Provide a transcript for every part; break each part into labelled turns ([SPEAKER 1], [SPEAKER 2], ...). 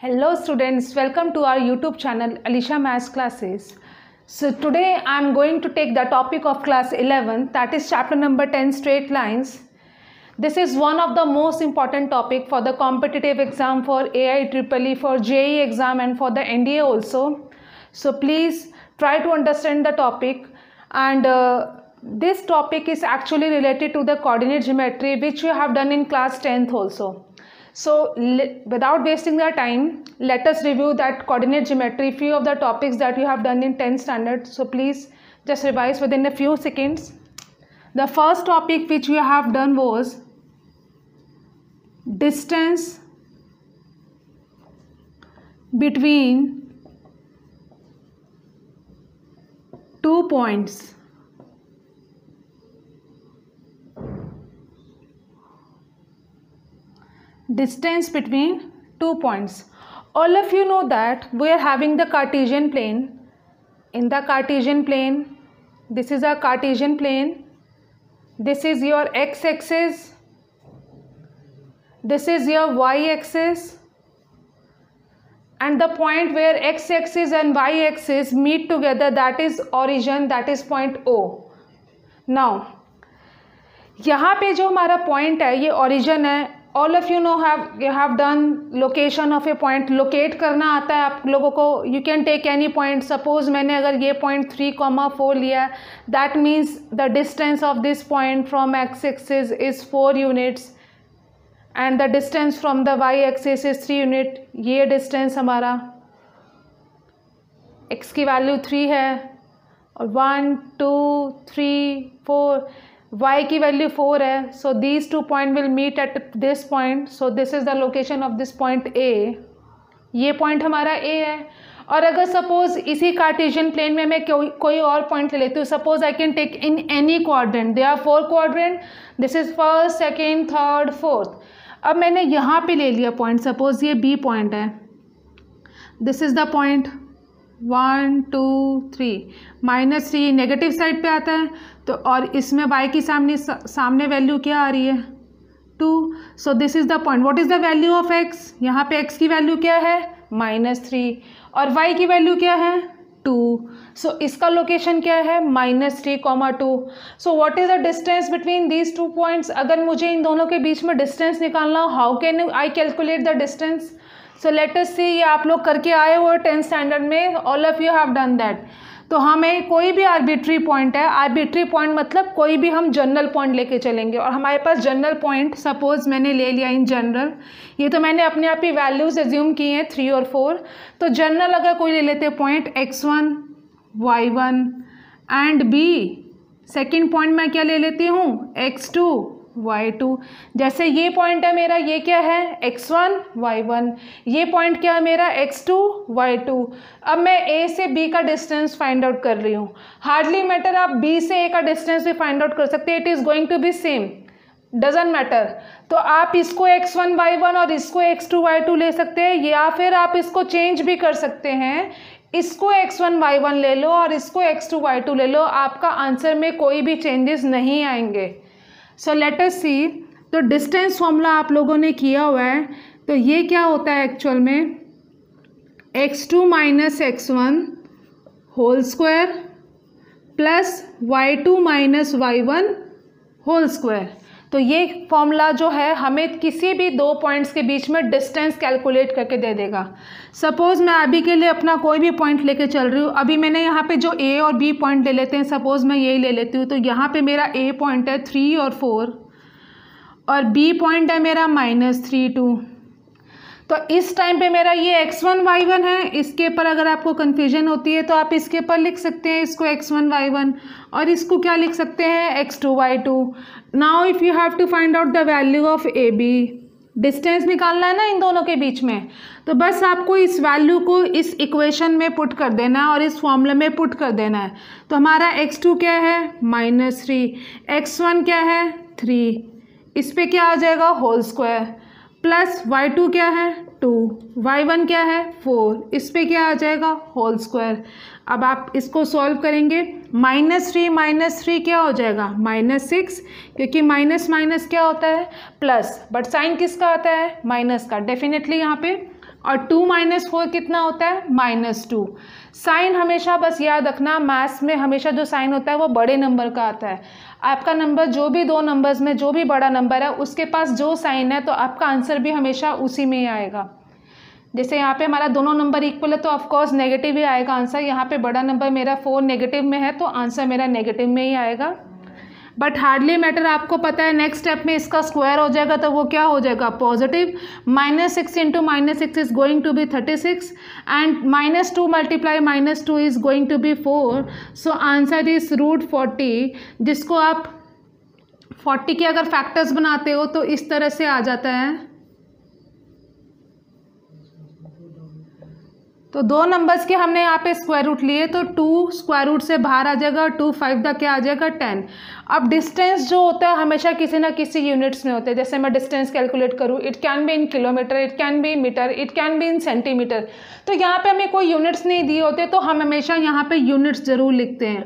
[SPEAKER 1] Hello students, welcome to our YouTube channel Alisha Maths Classes. So today I am going to take the topic of class 11 that is chapter number 10 straight lines. This is one of the most important topic for the competitive exam for AI EEE for JE exam and for the NDA also. So please try to understand the topic and uh, this topic is actually related to the coordinate geometry which you have done in class 10th also. So without wasting the time, let us review that coordinate geometry, few of the topics that you have done in 10th standard. So please just revise within a few seconds. The first topic which we have done was distance between two points. distance between two points. All of you know that we are having the Cartesian plane. In the Cartesian plane, this is a Cartesian plane. This is your x-axis. This is your y-axis. And the point where x-axis and y-axis meet together that is origin that is point O. Now, यहाँ पे जो हमारा point है ये origin है all of you know have you have done location of a point locate करना आता है आप लोगों को. You can take any point suppose मैंने अगर ये पॉइंट थ्री कॉमा फोर लिया है that means the distance of this point from X axis is four units and the distance from the Y axis is three unit ये distance हमारा X की value three है और one two three four y की value four है so these two point will meet at this point so this is the location of this point A ये point हमारा ए है। और अगर सपोज़ इसी कार्टेशियन प्लेन में मैं कोई कोई और पॉइंट ले लेती हूँ suppose I can take in any quadrant they are four quadrant this is first second third fourth अब मैंने यहाँ पे ले लिया पॉइंट सपोज़ ये बी पॉइंट है। This is the point one two three. Minus three negative side पे आता है तो और इसमें y की सामने सामने वैल्यू क्या आ रही है? Two. So this is the point what is the value of x? यहाँ पे x की वैल्यू क्या है? Minus three. और y की वैल्यू क्या है? टू। सो so, इसका लोकेशन क्या है? Minus three comma two. So what is the distance between these two points अगर मुझे इन दोनों के बीच में डिस्टेंस निकालना how can I calculate the distance so let us see ये आप लोग करके आए हो टेंथ स्टैंडर्ड में all of you have done that तो हमें कोई भी आर्बिट्री पॉइंट है आर्बिट्री पॉइंट मतलब कोई भी हम जनरल पॉइंट लेके चलेंगे। और हमारे पास जनरल पॉइंट सपोज़ मैंने ले लिया इन जनरल ये तो मैंने अपने आप ही वैल्यूज़ एज्यूम किए हैं थ्री और फोर तो जनरल अगर कोई ले लेते point X one Y one and B second point मैं क्या ले लेती हूँ? एक्स टू वाई टू जैसे ये पॉइंट है मेरा, ये क्या है? एक्स वन वाई वन ये पॉइंट क्या है मेरा? एक्स टू वाई टू अब मैं ए से बी का डिस्टेंस फाइंड आउट कर रही हूँ। हार्डली मैटर आप बी से ए का डिस्टेंस भी फाइंड आउट कर सकते हैं। It is going to be same doesn't matter तो आप इसको एक्स वन वाई वन और इसको एक्स टू वाई टू ले सकते हैं, या फिर आप इसको चेंज भी कर सकते हैं। इसको एक्स वन वाई वन ले लो और इसको एक्स टू वाई टू ले लो। आपका आंसर में कोई भी चेंजेस नहीं आएँगे। सो लेट अस सी तो डिस्टेंस फॉर्मूला आप लोगों ने किया हुआ है। तो ये क्या होता है एक्चुअल में? X two minus X one whole square plus Y two minus Y one whole square तो ये फॉर्मूला जो है, हमें किसी भी दो पॉइंट्स के बीच में डिस्टेंस कैलकुलेट करके दे देगा। सपोज़ मैं अभी के लिए अपना कोई भी पॉइंट लेके चल रही हूँ, अभी मैंने यहाँ पे जो ए और बी पॉइंट ले लेते हैं सपोज़ मैं यही ले लेती हूँ तो यहाँ पे मेरा ए पॉइंट है थ्री और फोर और बी पॉइंट है मेरा माइनस थ्री टू तो इस टाइम पे मेरा ये एक्स वन वाई वन है। इसके ऊपर अगर आपको कन्फ्यूज़न होती है तो आप इसके ऊपर लिख सकते हैं इसको एक्स वन वाई वन और इसको क्या लिख सकते हैं? X two Y two now if you have to find out the value of A B distance निकालना है ना इन दोनों के बीच में? तो बस आपको इस वैल्यू को इस इक्वेशन में पुट कर देना है और इस फॉर्मूले में पुट कर देना है। तो हमारा एक्स टू क्या है? माइनस थ्री एक्स वन क्या है? थ्री इस पर क्या आ जाएगा? Whole square plus Y two क्या है? टू। वाई वन क्या है? फोर। इस पर क्या आ जाएगा? Whole square. अब आप इसको सॉल्व करेंगे। माइनस थ्री माइनस थ्री क्या हो जाएगा? माइनस सिक्स, क्योंकि माइनस माइनस क्या होता है? प्लस। बट साइन किसका आता है? माइनस का। डेफिनेटली यहाँ पे और टू माइनस फोर कितना होता है? Minus two. साइन हमेशा बस याद रखना, मैथ्स में हमेशा जो साइन होता है वो बड़े नंबर का आता है। आपका नंबर जो भी दो नंबर्स में, जो भी बड़ा नंबर है, उसके पास जो साइन है तो आपका आंसर भी हमेशा उसी में ही आएगा। जैसे यहाँ पे हमारा दोनों नंबर इक्वल है तो ऑफकोर्स नेगेटिव ही आएगा आंसर। यहाँ पे बड़ा नंबर मेरा फोर नेगेटिव में है तो आंसर मेरा नेगेटिव में ही आएगा। बट हार्डली मैटर आपको पता है नेक्स्ट स्टेप में इसका स्क्वायर हो जाएगा तो वो क्या हो जाएगा? Positive minus six into minus six is going to be thirty six and minus two multiply minus two is going to be four so answer is root forty जिसको आप फोर्टी के अगर फैक्टर्स बनाते हो तो इस तरह से आ जाता है। तो दो नंबर्स के हमने यहाँ पे स्क्वायर रूट लिए तो टू स्क्वायर रूट से बाहर आ जाएगा और टू फाइव तक क्या आ जाएगा? टेन अब डिस्टेंस जो होता है, हमेशा किसी ना किसी यूनिट्स में होते हैं। जैसे मैं डिस्टेंस कैलकुलेट करूँ it can be in kilometre it can be metre it can be in centimetre तो यहाँ पे हमें कोई यूनिट्स नहीं दिए होते तो हम हमेशा यहाँ पर यूनिट्स ज़रूर लिखते हैं।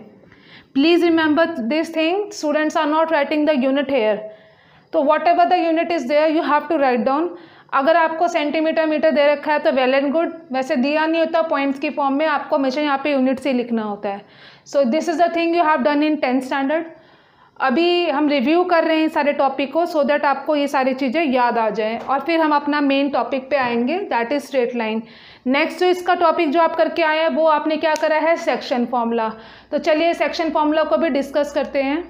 [SPEAKER 1] Please remember this thing students are not writing the unit here तो whatever the unit is there you have to write down अगर आपको सेंटीमीटर मीटर दे रखा है तो वेल एंड गुड वैसे दिया नहीं होता पॉइंट्स की फॉर्म में, आपको हमेशा यहाँ पे यूनिट से लिखना होता है। So this is the thing you have done in tenth standard अभी हम रिव्यू कर रहे हैं सारे टॉपिक को सो so दैट आपको ये सारी चीज़ें याद आ जाएँ। और फिर हम अपना मेन टॉपिक पे आएँगे that is straight line next जो इसका टॉपिक जो आप करके आए हैं, वो आपने क्या करा है? सेक्शन फॉर्मूला तो चलिए सेक्शन फॉर्मूला को भी डिस्कस करते हैं।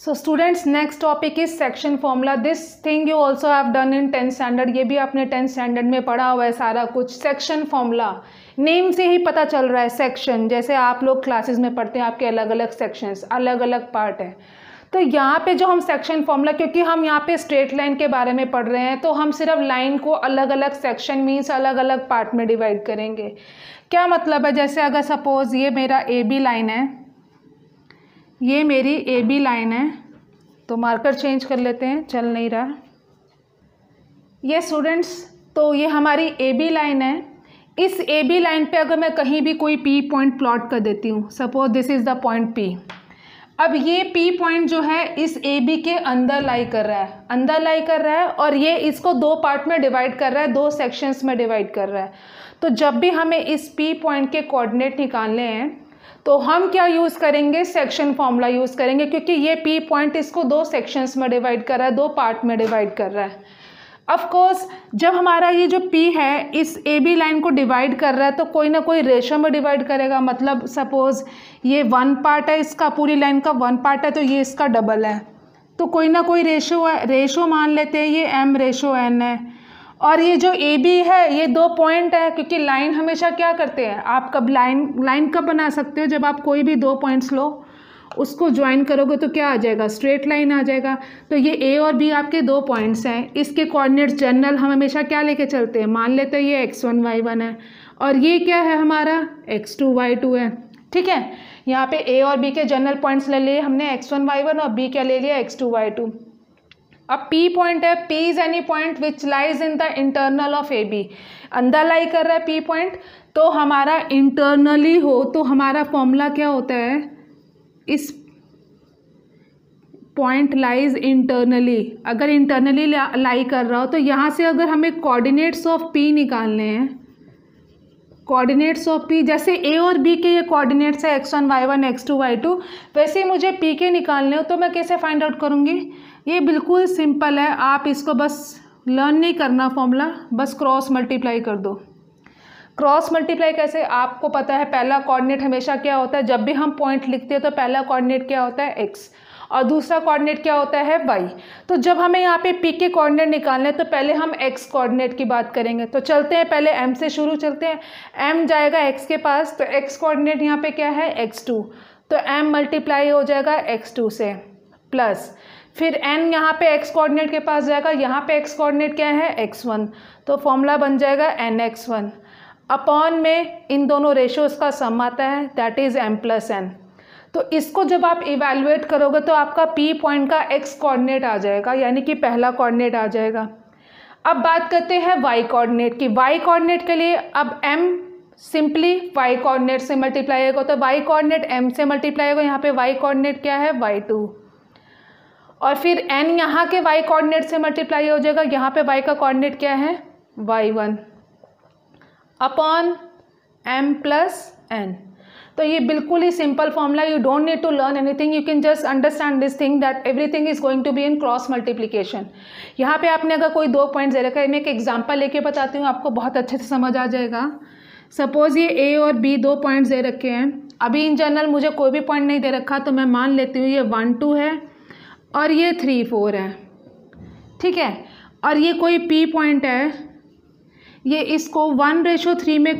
[SPEAKER 1] So students next topic is section formula this thing you also have done in tenth standard ये भी आपने टेंथ स्टैंडर्ड में पढ़ा हुआ है सारा कुछ. सेक्शन फॉर्मूला नेम से ही पता चल रहा है सेक्शन जैसे आप लोग क्लासेस में पढ़ते हैं, आपके अलग अलग सेक्शंस अलग अलग पार्ट है. तो यहाँ पे जो हम सेक्शन फॉर्मूला क्योंकि हम यहाँ पे स्ट्रेट लाइन के बारे में पढ़ रहे हैं तो हम सिर्फ़ लाइन को अलग अलग सेक्शन मीन्स अलग अलग पार्ट में डिवाइड करेंगे. क्या मतलब है? जैसे अगर सपोज़ ये मेरा ए बी लाइन है ये मेरी ए बी लाइन है तो मार्कर चेंज कर लेते हैं, चल नहीं रहा। ये स्टूडेंट्स तो ये हमारी ए बी लाइन है। इस ए बी लाइन पे अगर मैं कहीं भी कोई पी पॉइंट प्लॉट कर देती हूँ suppose this is the point P अब ये पी पॉइंट जो है, इस ए बी के अंदर लाई कर रहा है। अंदर लाई कर रहा है और ये इसको दो पार्ट में डिवाइड कर रहा है, दो सेक्शंस में डिवाइड कर रहा है। तो जब भी हमें इस पी पॉइंट के कोऑर्डिनेट निकालने हैं तो हम क्या यूज़ करेंगे? सेक्शन फॉर्मूला यूज़ करेंगे, क्योंकि ये पी पॉइंट इसको दो सेक्शंस में डिवाइड कर रहा है, दो पार्ट में डिवाइड कर रहा है। ऑफ़ कोर्स जब हमारा ये जो पी है, इस ए बी लाइन को डिवाइड कर रहा है तो कोई ना कोई रेशो में डिवाइड करेगा। मतलब सपोज़ ये वन पार्ट है, इसका पूरी लाइन का वन पार्ट है तो ये इसका डबल है। तो कोई ना कोई रेशो है रेशो मान लेते हैं, ये एम रेशो एन है। और ये जो ए बी है, ये दो पॉइंट है, क्योंकि लाइन हमेशा क्या करते हैं? आप कब लाइन लाइन कब बना सकते हो? जब आप कोई भी दो पॉइंट्स लो, उसको ज्वाइन करोगे तो क्या आ जाएगा? स्ट्रेट लाइन आ जाएगा। तो ये ए और बी आपके दो पॉइंट्स हैं। इसके कोऑर्डिनेट्स जनरल हम हमेशा क्या लेके चलते हैं? मान लेते हैं ये एक्स वन वाई वन है। और ये क्या है हमारा? एक्स टू वाई टू है। ठीक है? यहाँ पे ए और बी के जनरल पॉइंट्स ले लिए हमने। एक्स वन वाई वन और बी क्या ले लिया? एक्स टू वाई टू अब P पॉइंट है, P is any point which lies in the internal of A B अंदर लाई कर रहा है P पॉइंट तो हमारा इंटरनली हो तो हमारा फॉर्मूला क्या होता है? इस पॉइंट लाइज इंटरनली अगर इंटरनली लाई कर रहा हो तो यहाँ से अगर हमें कोऑर्डिनेट्स ऑफ़ पी निकालने हैं कोऑर्डिनेट्स ऑफ़ पी जैसे ए और बी के ये कोऑर्डिनेट्स है X one Y one X two Y two वैसे ही मुझे पी के निकालने हो तो मैं कैसे फाइंड आउट करूँगी? ये बिल्कुल सिंपल है। आप इसको बस लर्न नहीं करना फॉर्मूला, बस क्रॉस मल्टीप्लाई कर दो। क्रॉस मल्टीप्लाई कैसे? आपको पता है पहला कोऑर्डिनेट हमेशा क्या होता है? जब भी हम पॉइंट लिखते हैं तो पहला कोऑर्डिनेट क्या होता है? एक्स और दूसरा कोऑर्डिनेट क्या होता है? वाई तो जब हमें यहाँ पे पी के कोऑर्डिनेट निकालने हैं तो पहले हम एक्स कोऑर्डिनेट की बात करेंगे। तो चलते हैं पहले एम से शुरू चलते हैं। एम जाएगा एक्स के पास तो एक्स कोऑर्डिनेट यहाँ पे क्या है? एक्स टू तो एम मल्टीप्लाई हो जाएगा एक्स टू से। प्लस फिर एन यहाँ पे एक्स कोऑर्डिनेट के पास जाएगा, यहाँ पे एक्स कोऑर्डिनेट क्या है? एक्स वन तो फॉर्मूला बन जाएगा एन एक्स वन अपॉन में इन दोनों रेशोज़ का सम आता है that is M plus N तो इसको जब आप इवेलुएट करोगे तो आपका पी पॉइंट का एक्स कोऑर्डिनेट आ जाएगा, यानी कि पहला कोऑर्डिनेट आ जाएगा. अब बात करते हैं वाई कोऑर्डिनेट की. वाई कोऑर्डिनेट के लिए अब एम सिंपली वाई कोऑर्डिनेट से मल्टीप्लाई होगा तो वाई कोऑर्डिनेट एम से मल्टीप्लाई होगा, यहाँ पे वाई कोऑर्डिनेट क्या है? वाई टू और फिर एन यहाँ के वाई कोऑर्डिनेट से मल्टीप्लाई हो जाएगा। यहाँ पे वाई का कोऑर्डिनेट क्या है? Y one upon M plus N तो ये बिल्कुल ही simple formula you don't need to learn anything you can just understand this thing that everything is going to be in cross multiplication यहाँ पे आपने अगर कोई दो पॉइंट दे रखा है, मैं एक एग्जांपल लेके बताती हूँ, आपको बहुत अच्छे से समझ आ जाएगा। सपोज़ ये ए और बी दो पॉइंट्स दे रखे हैं। अभी इन जनरल मुझे कोई भी पॉइंट नहीं दे रखा तो मैं मान लेती हूँ ये वन टू है। और ये थ्री फोर है। ठीक है? और ये कोई पी पॉइंट है। ये इसको वन रेशो थ्री में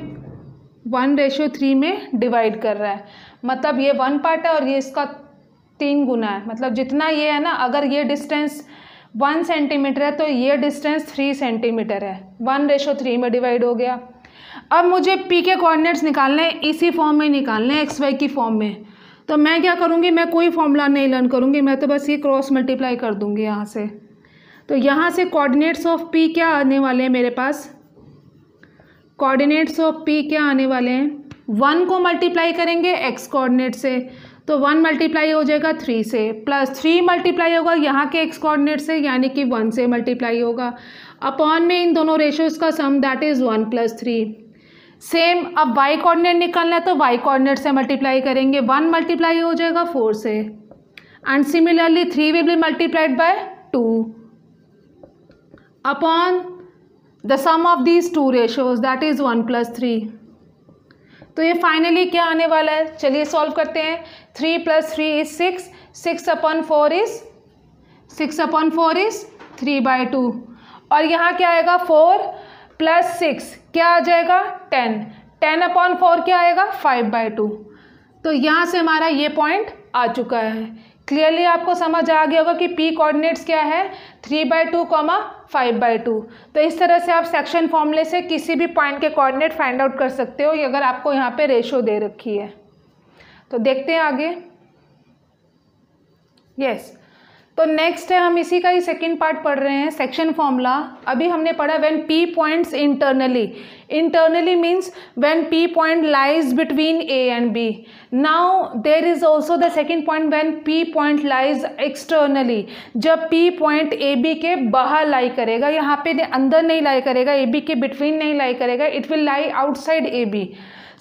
[SPEAKER 1] वन रेशो थ्री में डिवाइड कर रहा है। मतलब ये वन पार्ट है और ये इसका तीन गुना है। मतलब जितना ये है ना, अगर ये डिस्टेंस वन सेंटीमीटर है तो ये डिस्टेंस थ्री सेंटीमीटर है। वन रेशो थ्री में डिवाइड हो गया। अब मुझे पी के कोऑर्डिनेट्स निकालने हैं, इसी फॉर्म में निकालने हैं एक्स वाई की फॉर्म में। तो मैं क्या करूँगी? मैं कोई फॉर्मूला नहीं लर्न करूँगी। मैं तो बस ये क्रॉस मल्टीप्लाई कर दूँगी यहाँ से। तो यहाँ से कोऑर्डिनेट्स ऑफ़ पी क्या आने वाले हैं मेरे पास? कोऑर्डिनेट्स ऑफ़ पी क्या आने वाले हैं? वन को मल्टीप्लाई करेंगे एक्स कोऑर्डिनेट से। तो वन मल्टीप्लाई हो जाएगा थ्री से। प्लस थ्री मल्टीप्लाई होगा यहाँ के एक्स कोऑर्डिनेट से, यानी कि वन से मल्टीप्लाई होगा। अपॉन में इन दोनों रेशोज़ का sum that is one plus three same, अब वाई कोऑर्डिनेट निकालना है तो वाई कोऑर्डिनेट से मल्टीप्लाई करेंगे। वन मल्टीप्लाई हो जाएगा फोर से। And similarly three will be multiplied by two upon the sum of these two ratios that is one plus three तो ये फाइनली क्या आने वाला है? चलिए सॉल्व करते हैं। Three plus three is six six upon four is six upon four is three by two और यहाँ क्या आएगा? फोर प्लस सिक्स, क्या आ जाएगा? टेन। टेन अपॉन फोर क्या आएगा? Five by two. तो यहाँ से हमारा ये पॉइंट आ चुका है। क्लियरली आपको समझ आ गया होगा कि पी कोऑर्डिनेट्स क्या है? Three by two comma five by two तो इस तरह से आप सेक्शन फॉर्मूले से किसी भी पॉइंट के कोऑर्डिनेट फाइंड आउट कर सकते हो अगर आपको यहाँ पे रेशो दे रखी है। तो देखते हैं आगे। Yes yes. तो नेक्स्ट है, हम इसी का ही सेकेंड पार्ट पढ़ रहे हैं सेक्शन फॉर्मूला अभी हमने पढ़ा when P points internally internally means when P point lies between A and B now there is also the second point when P point lies externally जब पी पॉइंट ए बी के बाहर लाई करेगा, यहाँ पे अंदर नहीं लाई करेगा ए B के बिटवीन नहीं लाई करेगा it will lie outside A B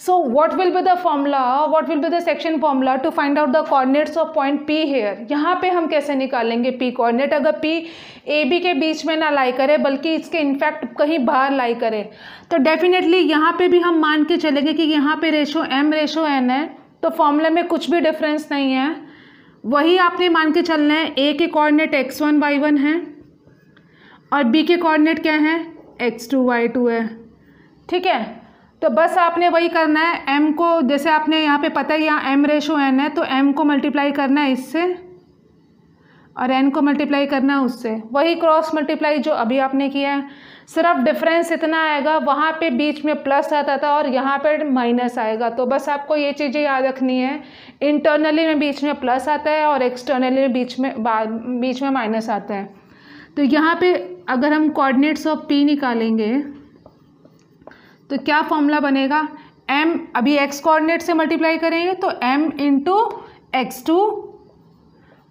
[SPEAKER 1] So what will be the formula, what will be the section formula to find out the coordinates of point P here? यहाँ पे हम कैसे निकालेंगे P coordinate? अगर P A B के बीच में ना लाई करे बल्कि इसके इनफैक्ट कहीं बाहर लाई करे तो डेफिनेटली यहाँ पे भी हम मान के चलेंगे कि यहाँ पे रेशो एम रेशो एन है तो फॉर्मूले में कुछ भी डिफरेंस नहीं है। वही आपने मान के चलना है ए के coordinate X one Y one है और बी के कोऑर्डिनेट क्या है? एक्स टू वाई टू है। ठीक है? तो बस आपने वही करना है एम को, जैसे आपने यहाँ पे पता है यहाँ एम रेशो एन है तो एम को मल्टीप्लाई करना है इससे और एन को मल्टीप्लाई करना है उससे। वही क्रॉस मल्टीप्लाई जो अभी आपने किया है, सिर्फ़ डिफरेंस इतना आएगा, वहाँ पे बीच में प्लस आता था और यहाँ पे माइनस आएगा। तो बस आपको ये चीज़ें याद रखनी है इंटरनली में बीच में प्लस आता है और एक्सटर्नली में बीच में बीच में माइनस आता है। तो यहाँ पे अगर हम कोऑर्डिनेट्स ऑफ़ पी निकालेंगे तो क्या फॉर्मूला बनेगा? M, अभी x कोऑर्डिनेट से मल्टीप्लाई करेंगे तो m into X two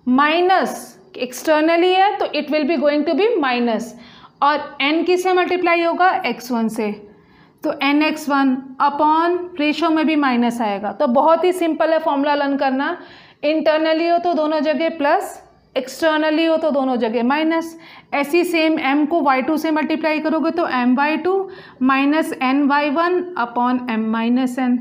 [SPEAKER 1] minus externally है तो it will be going to be minus और n किससे मल्टीप्लाई होगा? X1 से। तो N X one upon ratio में भी माइनस आएगा। तो बहुत ही सिंपल है फॉर्मूला लर्न करना। इंटरनली हो तो दोनों जगह प्लस एक्सटर्नली हो तो दोनों जगह माइनस ऐसी सेम एम को वाई टू से मल्टीप्लाई करोगे तो m y two minus n y one upon m minus n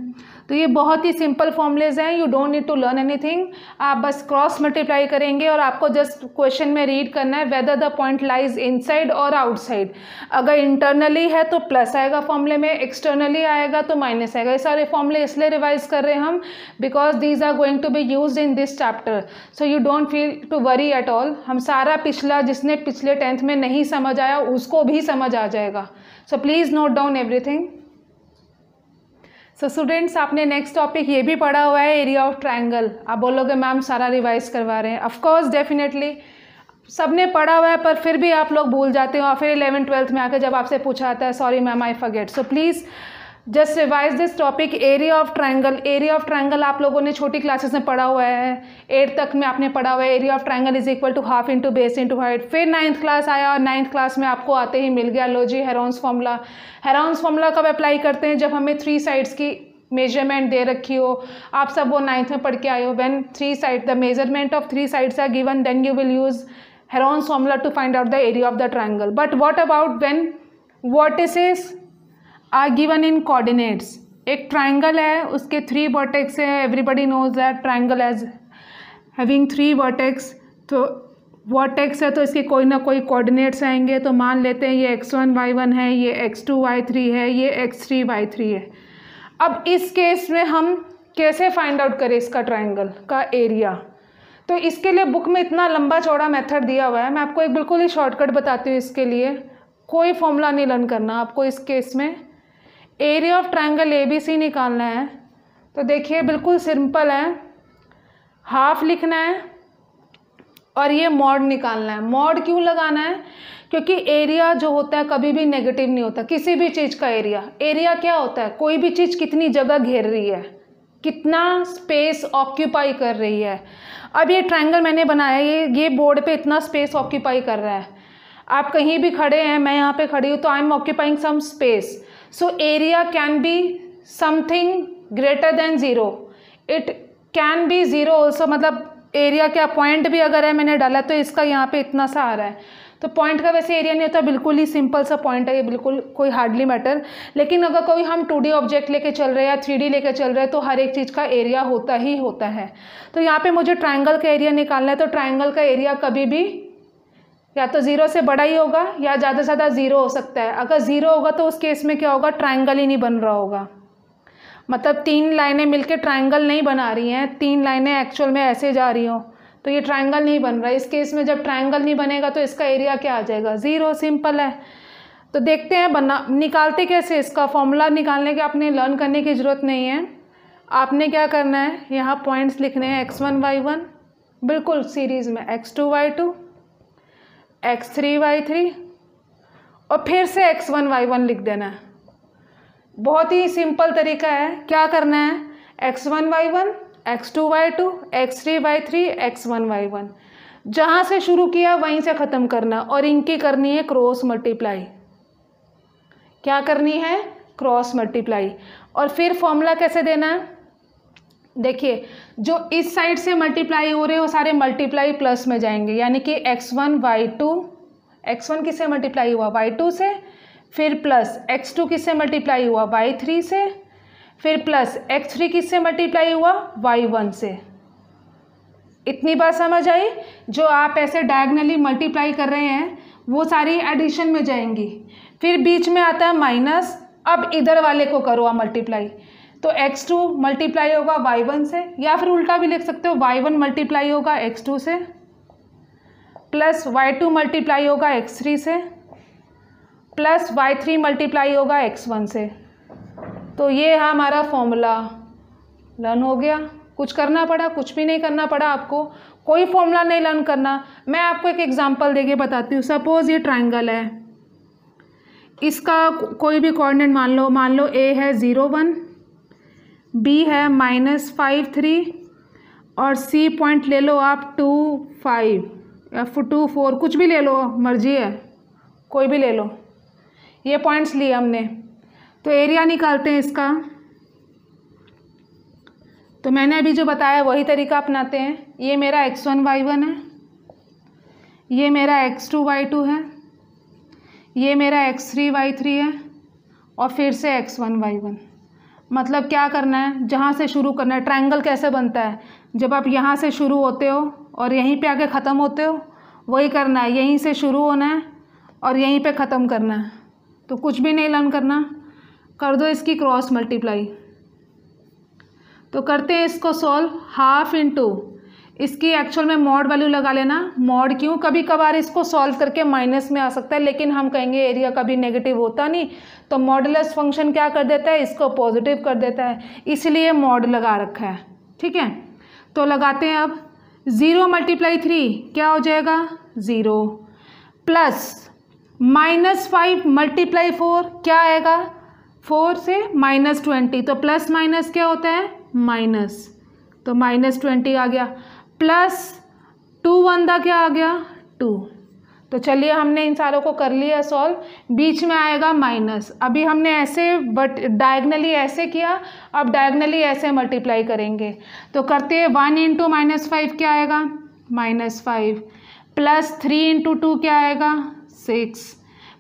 [SPEAKER 1] तो ये बहुत ही सिंपल फॉर्मूलेज हैं you don't need to learn anything आप बस क्रॉस मल्टीप्लाई करेंगे और आपको जस्ट क्वेश्चन में रीड करना है whether the point lies inside और आउटसाइड अगर इंटरनली है तो प्लस आएगा फॉर्मूले में एक्सटर्नली आएगा तो माइनस आएगा। ये सारे फॉर्मूले इसलिए रिवाइज कर रहे हैं हम because these are going to be used in this chapter so you don't feel to worry at all हम सारा पिछला जिसने पिछले टेंथ में नहीं समझ आया, उसको भी समझ आ जाएगा। So please note down everything so so, students आपने नेक्स्ट टॉपिक ये भी पढ़ा हुआ है एरिया ऑफ़ ट्राइंगल आप बोलोगे मैम सारा रिवाइज करवा रहे हैं. ऑफकोर्स डेफिनेटली सबने पढ़ा हुआ है पर फिर भी आप लोग भूल जाते हो। और फिर इलेवन ट्वेल्थ में आकर जब आपसे पूछा आता है sorry ma'am I forget so please just revise this topic area of triangle area of triangle आप लोगों ने छोटी क्लासेस में पढ़ा हुआ है। एट तक में आपने पढ़ा हुआ है। Area of triangle is equal to half into base into height फिर नाइन्थ क्लास आया और नाइन्थ क्लास में आपको आते ही मिल गया लो जी हेरॉन्स फॉर्मूला हेरॉन्स फॉर्मूला कब अप्लाई करते हैं? जब हमें थ्री साइड्स की मेज़रमेंट दे रखी हो। आप सब वो नाइन्थ में पढ़ के आए हो। When three side the measurement of three sides are given then you will use Heron's formula to find out the area of the triangle but what about when vertices are given in coordinates एक triangle है, उसके three vertex है everybody knows that triangle as having three vertex तो vertex है तो इसके कोई ना कोई कोऑर्डिनेट्स आएँगे तो मान लेते हैं ये एक्स वन वाई वन है, ये एक्स टू वाई थ्री है, ये एक्स थ्री वाई थ्री है। अब इस केस में हम कैसे फाइंड आउट करें इसका ट्राइंगल का एरिया तो इसके लिए बुक में इतना लंबा चौड़ा मेथड दिया हुआ है, मैं आपको एक बिल्कुल ही शॉर्टकट बताती हूँ इसके लिए। कोई फॉर्मूला नहीं लर्न करना, आपको इस केस में area of triangle A B C निकालना है। तो देखिए, बिल्कुल सिंपल है। हाफ़ लिखना है और ये मॉड निकालना है। मॉड क्यों लगाना है? क्योंकि एरिया जो होता है कभी भी नेगेटिव नहीं होता। किसी भी चीज़ का एरिया एरिया क्या होता है? कोई भी चीज़ कितनी जगह घेर रही है। कितना स्पेस ऑक्यूपाई कर रही है। अब ये ट्रायंगल मैंने बनाया, ये ये बोर्ड पे इतना स्पेस ऑक्यूपाई कर रहा है। आप कहीं भी खड़े हैं, मैं यहाँ पे खड़ी हूँ तो I am occupying some space so area can be something greater than zero it can be zero also मतलब एरिया क्या पॉइंट भी अगर है, मैंने डाला तो इसका यहाँ पे इतना सा आ रहा है। तो पॉइंट का वैसे एरिया नहीं होता बिल्कुल ही सिंपल सा पॉइंट है, ये बिल्कुल कोई हार्डली मैटर लेकिन अगर कोई हम टू ऑब्जेक्ट लेके चल रहे हैं या थ्री लेके चल रहे हैं तो हर एक चीज़ का एरिया होता ही होता है। तो यहाँ पे मुझे ट्राइंगल का एरिया निकालना है तो ट्राइंगल का एरिया कभी भी या तो ज़ीरो से बड़ा ही होगा या ज़्यादा से ज़्यादा ज़ीरो हो सकता है। अगर ज़ीरो होगा तो उस केस में क्या होगा? ट्राइंगल ही नहीं बन रहा होगा। मतलब तीन लाइनें मिलकर ट्राइंगल नहीं बना रही हैं, तीन लाइनें एक्चुअल में ऐसे जा रही हों तो ये ट्राइंगल नहीं बन रहा है। इस केस में जब ट्राइंगल नहीं बनेगा तो इसका एरिया क्या आ जाएगा? ज़ीरो, सिंपल है। तो देखते हैं, बना, निकालते कैसे इसका? फॉर्मूला निकालने के आपने, लर्न करने की ज़रूरत नहीं है। आपने क्या करना है? यहाँ पॉइंट्स लिखने हैं, एक्स वन वाई वन, बिल्कुल सीरीज़ में, x two y two x three y three और फिर से एक्स वन वाई वन लिख देना है। बहुत ही सिंपल तरीका है। क्या करना है? X one y one x two y two x three y three x one y one जहाँ से शुरू किया, वहीं से ख़त्म करना और इनकी करनी है क्रॉस मल्टीप्लाई क्या करनी है? क्रॉस मल्टीप्लाई और फिर फॉर्मूला कैसे देना है? देखिए, जो इस साइड से मल्टीप्लाई हो रहे हैं, वो सारे मल्टीप्लाई प्लस में जाएँगे। यानी कि x one y two x one किससे मल्टीप्लाई हुआ? वाई टू से, फिर प्लस एक्स टू किससे मल्टीप्लाई हुआ? वाई थ्री से, फिर प्लस एक्स थ्री किससे मल्टीप्लाई हुआ? वाई वन से। इतनी बात समझ आई? जो आप ऐसे डायगनली मल्टीप्लाई कर रहे हैं, वो सारी एडिशन में जाएँगी। फिर बीच में आता है माइनस अब इधर वाले को करो, आप मल्टीप्लाई तो एक्स टू मल्टीप्लाई होगा वाई वन से, या फिर उल्टा भी लिख सकते हो वाई वन मल्टीप्लाई होगा एक्स टू से प्लस वाई टू मल्टीप्लाई होगा एक्स थ्री से प्लस वाई थ्री मल्टीप्लाई होगा एक्स वन से। तो ये है हमारा फॉर्मूला लर्न हो गया। कुछ करना पड़ा, कुछ भी नहीं करना पड़ा आपको। कोई फॉर्मूला नहीं लर्न करना। मैं आपको एक एग्जांपल देके बताती हूँ। सपोज़ ये ट्रायंगल है। इसका कोई भी कोऑर्डिनेट मान लो मान लो ए है ज़ीरो वन बी है माइनस फाइव थ्री और सी पॉइंट ले लो आप टू फाइव या टू फोर कुछ भी ले लो, मर्ज़ी है, कोई भी ले लो। ये पॉइंट्स लिए हमने। तो एरिया निकालते हैं इसका। तो मैंने अभी जो बताया वही तरीका अपनाते हैं। ये मेरा एक्स वन वाई वन है। ये मेरा एक्स टू वाई टू है। ये मेरा एक्स थ्री वाई थ्री है। और फिर से एक्स वन वाई वन मतलब क्या करना है? जहाँ से शुरू करना है? ट्रायंगल कैसे बनता है? जब आप यहाँ से शुरू होते हो और यहीं पे आके ख़त्म होते हो, वही करना है। यहीं से शुरू होना है और यहीं पे ख़त्म करना है। तो कुछ भी नहीं लर्न करना। कर दो इसकी क्रॉस मल्टीप्लाई तो करते हैं इसको सॉल्व हाफ़ इंटू इसकी एक्चुअल में मॉड वैल्यू लगा लेना। मॉड क्यों? कभी कभार इसको सॉल्व करके माइनस में आ सकता है, लेकिन हम कहेंगे एरिया कभी नेगेटिव होता नहीं। तो मॉडलस फ़ंक्शन क्या कर देता है? इसको पॉजिटिव कर देता है। इसलिए मॉड लगा रखा है। ठीक है? तो लगाते हैं अब। ज़ीरो मल्टीप्लाई थ्री क्या हो जाएगा? Zero plus minus five multiply four क्या आएगा? फोर से माइनस ट्वेंटी तो प्लस माइनस क्या होता है? माइनस तो माइनस ट्वेंटी आ गया। प्लस टू वन दा क्या आ गया? टू। तो चलिए हमने इन सारों को कर लिया सॉल्व बीच में आएगा माइनस अभी हमने ऐसे बट डायगनली ऐसे किया, अब डायगनली ऐसे मल्टीप्लाई करेंगे। तो करते हैं वन इंटू माइनस फाइव क्या आएगा? Minus five plus three into two क्या आएगा? Six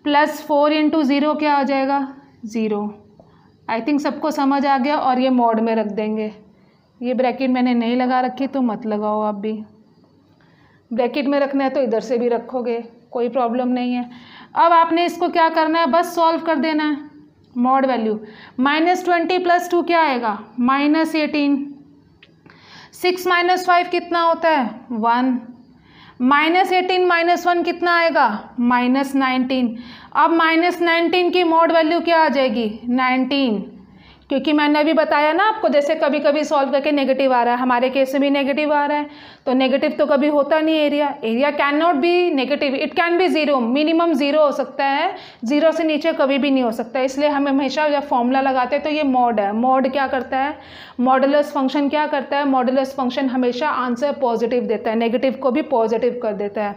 [SPEAKER 1] plus four into zero क्या आ जाएगा? ज़ीरो आई थिंक सबको समझ आ गया और ये मोड में रख देंगे। ये ब्रैकेट मैंने नहीं लगा रखी तो मत लगाओ आप भी। ब्रैकेट में रखना है तो इधर से भी रखोगे, कोई प्रॉब्लम नहीं है। अब आपने इसको क्या करना है? बस सॉल्व कर देना है। Mod value. Minus twenty plus two क्या आएगा? Minus eighteen. Six minus five कितना होता है? One. Minus eighteen, minus one कितना आएगा? Minus nineteen. अब माइनस नाइनटीन की मोड वैल्यू क्या आ जाएगी? नाइनटीन। क्योंकि मैंने अभी बताया ना आपको, जैसे कभी कभी सॉल्व करके नेगेटिव आ रहा है, हमारे केस में भी नेगेटिव आ रहा है तो नेगेटिव तो कभी होता नहीं area area can not be negative it can be zero minimum zero हो सकता है ज़ीरो से नीचे कभी भी नहीं हो सकता। इसलिए हम हमेशा जब फॉर्मूला लगाते हैं तो ये मॉड है। मॉड क्या करता है? मॉडुलस फ़ंक्शन क्या करता है? मॉडुलस फ़ंक्शन हमेशा आंसर पॉजिटिव देता है नेगेटिव को भी पॉजिटिव कर देता है।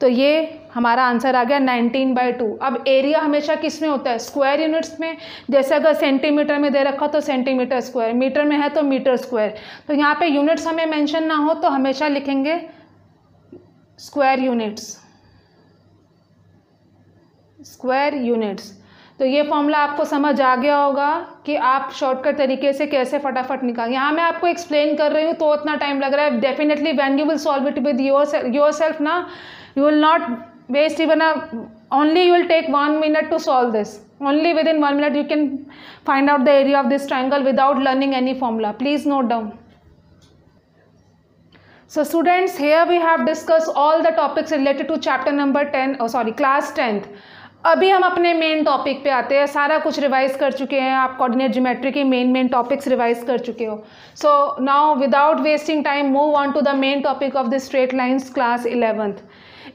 [SPEAKER 1] तो ये हमारा आंसर आ गया 19 बाई टू अब एरिया हमेशा किसमें होता है? स्क्वायर यूनिट्स में। जैसे अगर सेंटीमीटर में दे रखा तो सेंटीमीटर स्क्वायर मीटर में है तो मीटर स्क्वायर तो यहाँ पे यूनिट्स हमें मेंशन ना हो तो हमेशा लिखेंगे स्क्वायर यूनिट्स स्क्वायर यूनिट्स तो ये फॉर्मूला आपको समझ आ गया होगा कि आप शॉर्टकट तरीके से कैसे फटाफट निकाल यहाँ मैं आपको एक्सप्लेन कर रही हूँ तो उतना टाइम लग रहा है। Definitely when you will solve it with your yourself ना you will not waste even a only you will take one minute to solve this only within one minute you can find out the area of this triangle without learning any formula please note down so students here we have discussed all the topics related to chapter number 10 oh sorry class 10th अभी हम अपने main topic पे आते हैं सारा कुछ revise कर चुके हैं आप कोऑर्डिनेट ज्योमेट्री के मेन मेन टॉपिक्स रिवाइज कर चुके हो so now without wasting time move on to the main topic of the straight lines class eleventh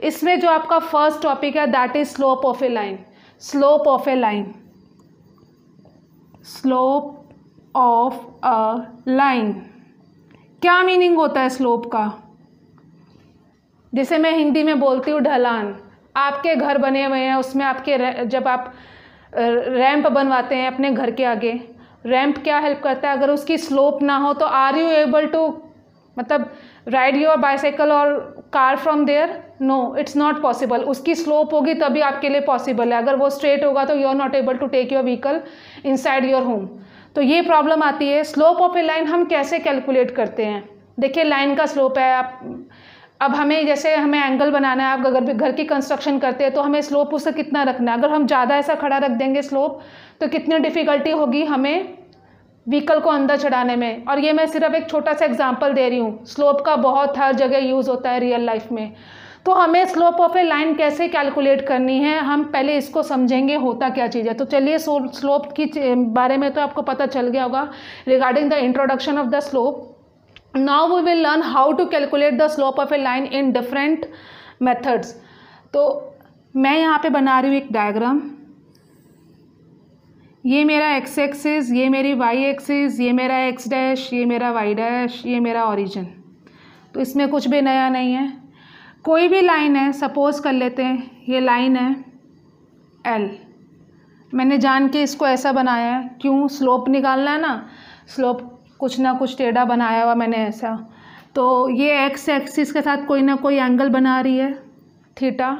[SPEAKER 1] इसमें जो आपका फ़र्स्ट टॉपिक है that is slope of a line slope of a line slope of a line क्या meaning होता है slope का? जैसे मैं हिंदी में बोलती हूँ, ढलान. आपके घर बने हुए हैं, उसमें आपके जब आप रैंप बनवाते हैं अपने घर के आगे रैंप क्या हेल्प करता है? अगर उसकी स्लोप ना हो तो आर यू एबल टू मतलब राइड योर बाइसाइकिल और car from there no it's not possible उसकी स्लोप होगी तभी आपके लिए पॉसिबल है। अगर वो स्ट्रेट होगा तो you are not able to take your vehicle inside your home तो ये प्रॉब्लम आती है। स्लोप ऑफ़ ए लाइन हम कैसे कैलकुलेट करते हैं? देखिए लाइन का स्लोप है। आप, अब हमें जैसे हमें एंगल बनाना है। आप अगर घर की कंस्ट्रक्शन करते हैं तो हमें स्लोप उससे कितना रखना है? अगर हम ज़्यादा ऐसा खड़ा रख देंगे स्लोप तो कितनी डिफ़िकल्टी होगी हमें व्हीकल को अंदर चढ़ाने में। और ये मैं सिर्फ़ एक छोटा सा एग्जांपल दे रही हूँ। स्लोप का बहुत हर जगह यूज़ होता है रियल लाइफ में। तो हमें स्लोप ऑफ़ ए लाइन कैसे कैलकुलेट करनी है? हम पहले इसको समझेंगे होता क्या चीज़ है। तो चलिए स्लोप की बारे में तो आपको पता चल गया होगा। Regarding the introduction of the slope now we will learn how to calculate the slope of a line in different methods तो मैं यहाँ पे बना रही हूँ एक डायग्राम ये मेरा एक्स एक्सिस ये मेरी वाई एक्सिस ये मेरा एक्स डैश ये मेरा वाई डैश ये मेरा ओरिजिन तो इसमें कुछ भी नया नहीं है। कोई भी लाइन है सपोज़ कर लेते हैं, ये लाइन है एल मैंने जान के इसको ऐसा बनाया है। क्यों? स्लोप निकालना है ना। स्लोप कुछ ना कुछ टेढ़ा बनाया हुआ मैंने ऐसा। तो ये एक्स एक्सिस के साथ कोई ना कोई एंगल बना रही है थीटा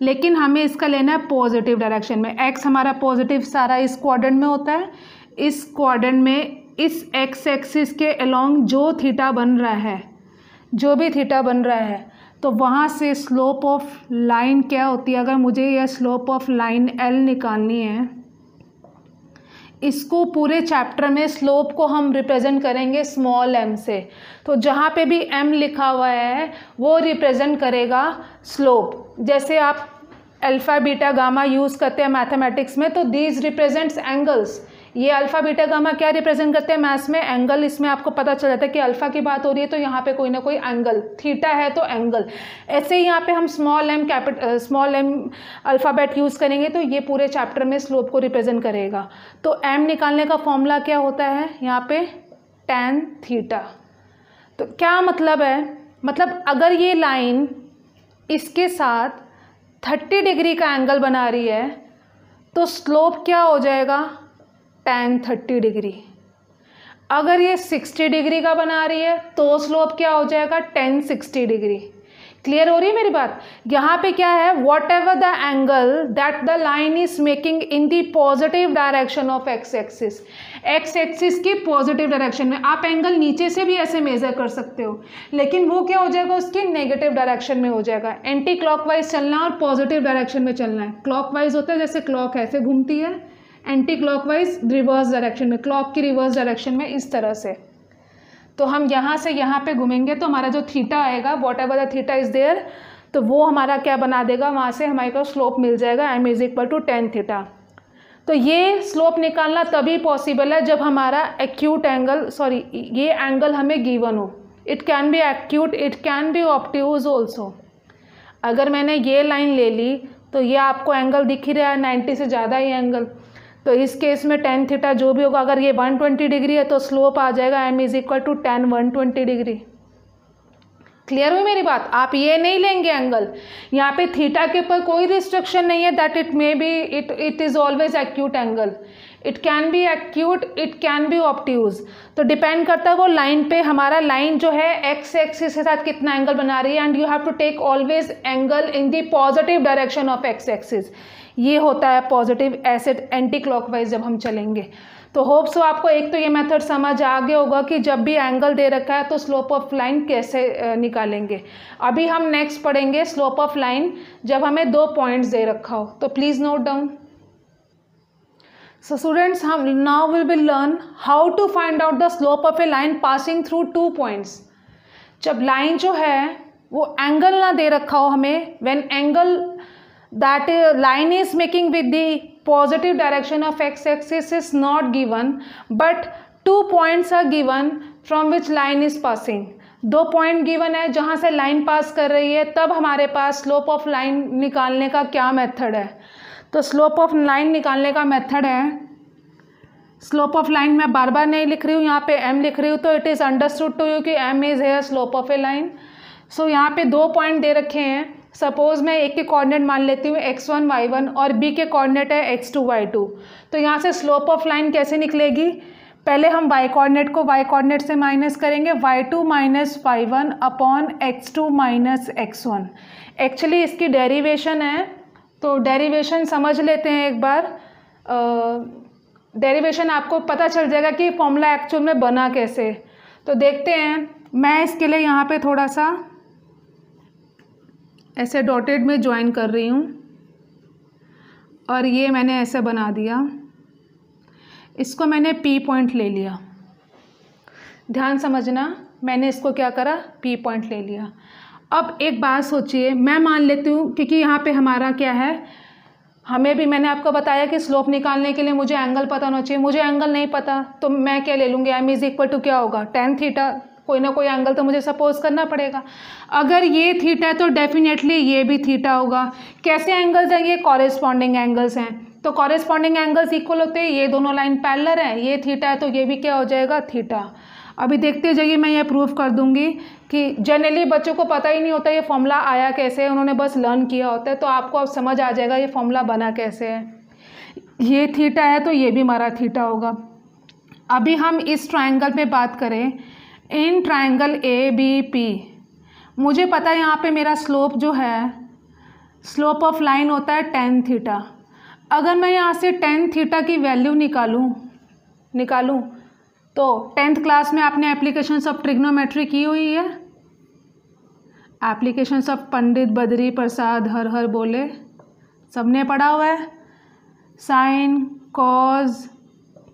[SPEAKER 1] लेकिन हमें इसका लेना है पॉजिटिव डायरेक्शन में। एक्स हमारा पॉजिटिव सारा इस क्वाड्रेंट में होता है। इस क्वाड्रेंट में इस एक्स एक्सिस के अलोंग जो थीटा बन रहा है, जो भी थीटा बन रहा है तो वहाँ से स्लोप ऑफ़ लाइन क्या होती है? अगर मुझे यह स्लोप ऑफ़ लाइन एल निकालनी है इसको पूरे चैप्टर में स्लोप को हम रिप्रेजेंट करेंगे स्मॉल एम से। तो जहाँ पे भी एम लिखा हुआ है, वो रिप्रेजेंट करेगा स्लोप जैसे आप अल्फ़ा बीटा गामा यूज़ करते हैं मैथमेटिक्स में तो दीज रिप्रेजेंट्स एंगल्स ये अल्फ़ा, बीटा, गामा क्या रिप्रेजेंट करते हैं? मैथ्स में एंगल इसमें आपको पता चल जाता है कि अल्फ़ा की बात हो रही है तो यहाँ पे कोई ना कोई एंगल थीटा है तो एंगल ऐसे ही यहाँ पे हम small m capital small m alphabet use करेंगे तो ये पूरे चैप्टर में स्लोप को रिप्रेजेंट करेगा. तो एम निकालने का फॉर्मूला क्या होता है? यहाँ पे टेन थीटा तो क्या मतलब है? मतलब अगर ये लाइन इसके साथ थर्टी डिग्री का एंगल बना रही है तो स्लोप क्या हो जाएगा? Tan thirty degree. अगर ये सिक्सटी डिग्री का बना रही है तो स्लोप क्या हो जाएगा? Tan sixty degree. क्लियर हो रही है मेरी बात? यहाँ पे क्या है? Whatever the angle that the line is making in the positive direction of x axis x axis की पॉजिटिव डायरेक्शन में आप एंगल नीचे से भी ऐसे मेजर कर सकते हो। लेकिन वो क्या हो जाएगा? उसकी नेगेटिव डायरेक्शन में हो जाएगा। एंटी क्लॉकवाइज चलना और पॉजिटिव डायरेक्शन में चलना है। क्लॉकवाइज होता है जैसे क्लॉक ऐसे घूमती है। एंटी क्लॉकवाइज रिवर्स डायरेक्शन में क्लॉक की रिवर्स डायरेक्शन में इस तरह से। तो हम यहाँ से यहाँ पे घूमेंगे तो हमारा जो थीटा आएगा whatever the theta is there तो वो हमारा क्या बना देगा? वहाँ से हमारे को स्लोप मिल जाएगा m is equal to tan theta तो ये स्लोप निकालना तभी पॉसिबल है जब हमारा एक्यूट एंगल सॉरी ये एंगल हमें गिवन हो। It can be acute it can be obtuse also अगर मैंने ये लाइन ले ली तो ये आपको एंगल दिख ही रहा है नाइन्टी से ज़्यादा ही एंगल तो इस केस में टेन थीटा जो भी होगा, अगर ये वन ट्वेंटी डिग्री है तो स्लोप आ जाएगा m is equal to tan one twenty degree clear हुई मेरी बात? आप ये नहीं लेंगे एंगल यहाँ पे थीटा के ऊपर कोई रिस्ट्रिक्शन नहीं है that it may be it it is always acute angle it can be acute it can be obtuse तो डिपेंड करता है वो लाइन पे हमारा लाइन जो है एक्स एक्सिस के साथ कितना एंगल बना रही है and you have to take always angle in the positive direction of x axis ये होता है पॉजिटिव एसिड एंटी क्लॉकवाइज जब हम चलेंगे। तो होप सो आपको एक तो ये मेथड समझ आ गया होगा कि जब भी एंगल दे रखा है तो स्लोप ऑफ़ लाइन कैसे निकालेंगे। अभी हम नेक्स्ट पढ़ेंगे स्लोप ऑफ़ लाइन जब हमें दो पॉइंट्स दे रखा हो। तो please note down so students हम now will be learn how to find out the slope of a line passing through two points जब लाइन जो है, वो एंगल ना दे रखा हो हमें when angle that uh, line is making with the positive direction of x-axis is not given but two points are given from which line is passing. दो पॉइंट गिवन है जहाँ से लाइन पास कर रही है तब हमारे पास स्लोप ऑफ़ लाइन निकालने का क्या मेथड है? तो स्लोप ऑफ़ लाइन निकालने का मेथड है स्लोप ऑफ़ लाइन मैं बार बार नहीं लिख रही हूँ यहाँ पे एम लिख रही हूँ तो it is understood to you कि एम इज़ है slope of a line so यहाँ पे दो पॉइंट दे रखे हैं सपोज़ मैं एक के कोऑर्डिनेट मान लेती हूँ एक्स वन वाई वन और बी के कोऑर्डिनेट है एक्स टू वाई टू तो यहाँ से स्लोप ऑफ़ लाइन कैसे निकलेगी? पहले हम वाई कोऑर्डिनेट को वाई कोऑर्डिनेट से माइनस करेंगे y two minus y one upon x two minus x one actually इसकी डेरिवेशन है तो डेरिवेशन समझ लेते हैं एक बार. डेरिवेशन आपको पता चल जाएगा कि फॉर्मूला एक्चुअल में बना कैसे. तो देखते हैं, मैं इसके लिए यहाँ पे थोड़ा सा ऐसे डॉटेड में ज्वाइन कर रही हूँ। और ये मैंने ऐसे बना दिया। इसको मैंने पी पॉइंट ले लिया। ध्यान समझना, मैंने इसको क्या करा? पी पॉइंट ले लिया। अब एक बात सोचिए, मैं मान लेती हूँ, क्योंकि यहाँ पे हमारा क्या है? हमें भी, मैंने आपको बताया कि स्लोप निकालने के लिए मुझे एंगल पता होना चाहिए। मुझे एंगल नहीं पता तो मैं क्या ले लूँगी? एम इज़ इक्वल टू क्या होगा? टेन थीटा कोई ना कोई एंगल तो मुझे सपोज़ करना पड़ेगा। अगर ये थीटा है तो डेफिनेटली ये भी थीटा होगा। कैसे एंगल्स हैं? ये कॉरेस्पॉन्डिंग एंगल्स हैं। तो कॉरेस्पॉन्डिंग एंगल्स इक्वल होते हैं, ये दोनों लाइन पैलर हैं। ये थीटा है तो ये भी क्या हो जाएगा? थीटा अभी देखते जाइए, मैं ये प्रूफ कर दूँगी कि जनरली बच्चों को पता ही नहीं होता ये फॉर्मूला आया कैसे है। उन्होंने बस लर्न किया होता है। तो आपको अब समझ आ जाएगा ये फॉर्मूला बना कैसे है। ये थीटा है तो ये भी हमारा थीटा होगा। अभी हम इस ट्राइंगल पे बात करें in triangle A B P मुझे पता है यहाँ पे मेरा स्लोप जो है स्लोप ऑफ़ लाइन होता है टेन थीटा अगर मैं यहाँ से टेन थीटा की वैल्यू निकालूँ निकालूँ तो टेंथ क्लास में आपने एप्लीकेशन ऑफ़ ट्रिग्नोमेट्री की हुई है? एप्लीकेशन ऑफ़ पंडित बद्री प्रसाद हर हर बोले, सबने पढ़ा हुआ है? Sine cos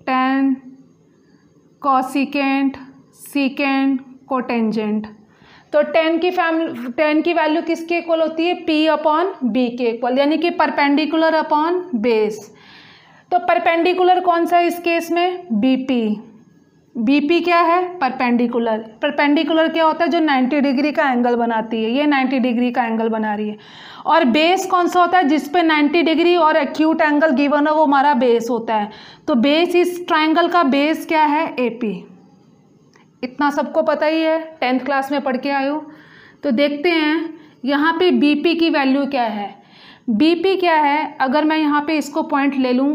[SPEAKER 1] tan cosecant secant cotangent तो टेन की फैमिली टेन की वैल्यू किसके इक्वल होती है? पी अपॉन बी के इक्वल यानी कि परपेंडिकुलर अपॉन बेस तो परपेंडिकुलर कौन सा है इस केस में? बीपी बीपी क्या है? परपेंडिकुलर परपेंडिकुलर क्या होता है? जो 90 डिग्री का एंगल बनाती है. ये 90 डिग्री का एंगल बना रही है. और बेस कौन सा होता है? जिस पे 90 डिग्री और एक्यूट एंगल गिवन है, वो हमारा बेस होता है. तो बेस इस ट्राइंगल का बेस क्या है? एपी इतना सबको पता ही है, टेंथ क्लास में पढ़ के आयो तो देखते हैं, यहाँ पे बीपी की वैल्यू क्या है? बीपी क्या है? अगर मैं यहाँ पे इसको पॉइंट ले लूँ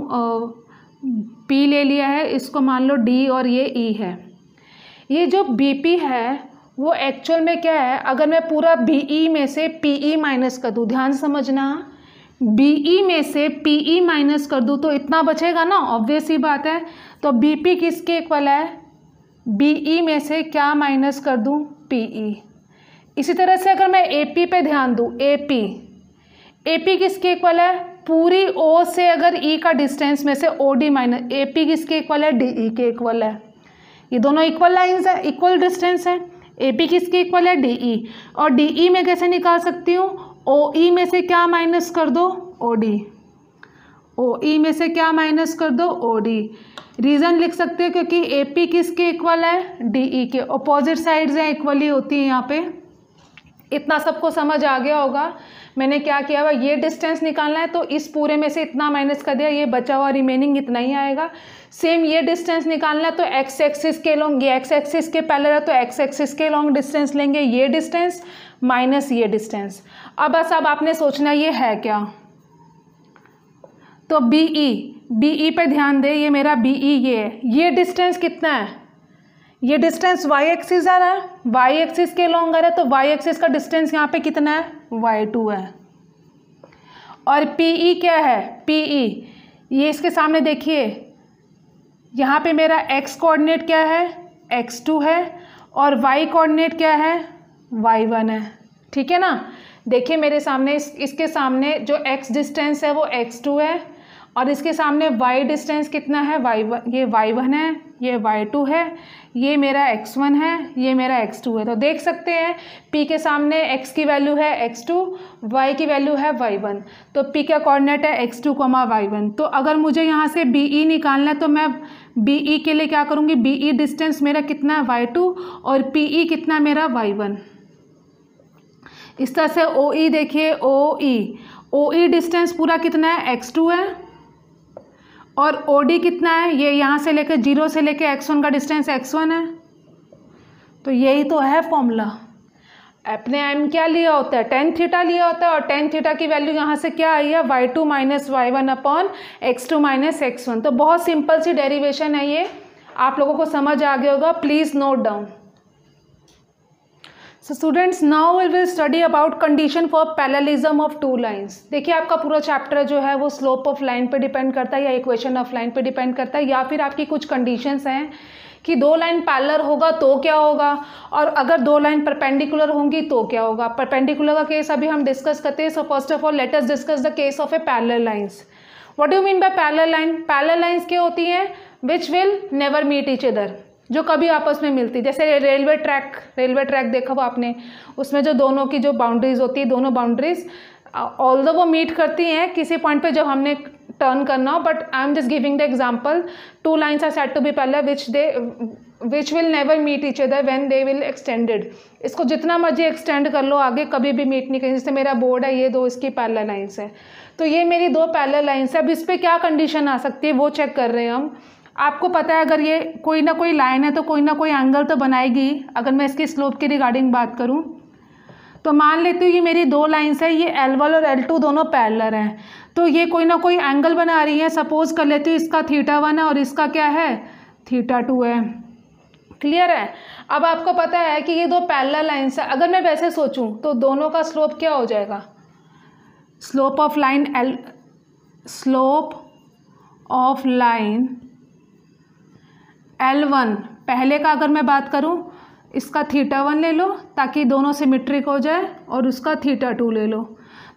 [SPEAKER 1] पी ले लिया है, इसको मान लो डी और ये ई e है। ये जो बी पी है, वो एक्चुअल में क्या है? अगर मैं पूरा बी e में से पी ई माइनस कर दूँ, ध्यान समझना बी ई में से पी ई माइनस कर दूँ तो इतना बचेगा ना? ऑब्वियस ही बात है। तो बी पी किसके इक्वल है? बी ई में से क्या माइनस कर दूँ? पी ई इसी तरह से अगर मैं ए पी पे ध्यान दूँ ए पी ए पी किसके इक्वल है? पूरी ओ से अगर ई e का डिस्टेंस में से O D minus A P किसके इक्वल है? डी ई के इक्वल है. ये दोनों इक्वल लाइंस है इक्वल डिस्टेंस है. ए पी किसके इक्वल है? डी ई e, और डी ई e में कैसे निकाल सकती हूँ? ओ ई में से क्या माइनस कर दो? ओ डी ओ ई में से क्या माइनस कर दो? ओ डी रीज़न लिख सकते हो क्योंकि ए पी किसके इक्वल है? डी ई के। अपोजिट साइड्स हैं इक्वली होती हैं यहाँ पे। इतना सबको समझ आ गया होगा। मैंने क्या किया हुआ, ये डिस्टेंस निकालना है तो इस पूरे में से इतना माइनस कर दिया, ये बचा हुआ रिमेनिंग इतना ही आएगा। सेम ये डिस्टेंस निकालना है तो एक्स एक्सिस के लॉन्ग ये एक्स एक्सिस के पहले है तो एक्स एक्सिस के लॉन्ग डिस्टेंस लेंगे, ये डिस्टेंस माइनस ये डिस्टेंस अब बस अब आपने सोचना ये है क्या? तो बी ई बी ई पर ध्यान दे, ये मेरा बी ई ये है। ये डिस्टेंस कितना है? ये डिस्टेंस वाई एक्सिस आ रहा है। वाई एक्सिस के लॉन्ग आ रहा है तो वाई एक्सिस का डिस्टेंस यहाँ पे कितना है? वाई टू है। और पी ई क्या है? पी ई ये इसके सामने देखिए। यहाँ पे मेरा एक्स कोऑर्डिनेट क्या है? एक्स टू है। और वाई कोऑर्डिनेट क्या है? वाई वन है। ठीक है ना? देखिए मेरे सामने, इस, इसके सामने जो एक्स डिस्टेंस है, वो एक्स टू है। और इसके सामने वाई डिस्टेंस कितना है? वाई ये वाई वन है, ये वाई टू है, ये मेरा एक्स वन है, ये मेरा एक्स टू है। तो देख सकते हैं पी के सामने एक्स की वैल्यू है एक्स टू वाई की वैल्यू है वाई वन तो पी का कोऑर्डिनेट है एक्स टू कॉमा वाई तो अगर मुझे यहाँ से बी ई e निकालना है तो मैं बी ई e के लिए क्या करूँगी? बी ई डिस्टेंस मेरा कितना है? वाई टू और पी ई e कितना मेरा वाई वन इस तरह से ओ ई देखिए ओ ई ओ ई डिस्टेंस पूरा कितना है? एक्स टू है। और ओ डी कितना है? ये यहाँ से लेकर ज़ीरो से लेकर एक्स वन का डिस्टेंस एक्स वन है। तो यही तो है फॉर्मूला अपने एम क्या लिया होता है? टेन थीटा लिया होता है और टेन थीटा की वैल्यू यहाँ से क्या आई है? Y two minus y one upon x two minus x one तो बहुत सिंपल सी डेरिवेशन है ये। आप लोगों को समझ आ गया होगा। Please note down so students now will will study about condition for parallelism of two lines देखिए आपका पूरा चैप्टर जो है वो स्लोप ऑफ़ लाइन पे डिपेंड करता है या इक्वेशन ऑफ़ लाइन पे डिपेंड करता है या फिर आपकी कुछ कंडीशंस हैं कि दो लाइन पैलर होगा तो क्या होगा? और अगर दो लाइन परपेंडिकुलर होंगी तो क्या होगा? परपेंडिकुलर का केस अभी हम डिस्कस करते हैं। So first of all let us discuss the case of a parallel lines what do mean by parallel line parallel lines क्या होती हैं? Which will never meet each other जो कभी आपस में मिलती। जैसे रेलवे ट्रैक रेलवे ट्रैक देखा वो आपने। उसमें जो दोनों की जो बाउंड्रीज होती है, दोनों बाउंड्रीज ऑल वो मीट करती हैं किसी पॉइंट पे जब हमने टर्न करना हो but I am just giving the example two lines are set to be parallel which they which will never meet each other when they will extended इसको जितना मर्ज़ी एक्सटेंड कर लो, आगे कभी भी मीट नहीं करें। जैसे मेरा बोर्ड है, ये दो, इसकी पैरल लाइन्स है। तो ये मेरी दो पैरल लाइन्स है। अब इस पर क्या कंडीशन आ सकती है, वो चेक कर रहे हैं हम। आपको पता है, अगर ये कोई ना कोई लाइन है तो कोई ना कोई एंगल तो बनाएगी। अगर मैं इसकी स्लोप के रिगार्डिंग बात करूँ तो मान लेती हूँ ये मेरी दो लाइन्स है, ये एल वन और एल टू दोनों पैरलर हैं। तो ये कोई ना कोई एंगल बना रही है। सपोज़ कर लेती हूँ इसका थीटा वन है और इसका क्या है? थीटा टू है। क्लियर है? अब आपको पता है कि ये दो पैरलर लाइन्स है। अगर मैं वैसे सोचूं तो दोनों का स्लोप क्या हो जाएगा? Slope of line L slope of line L one पहले का अगर मैं बात करूँ, इसका थीटा वन ले लो, ताकि दोनों सिमिट्रिक हो जाए, और उसका थीटा टू ले लो।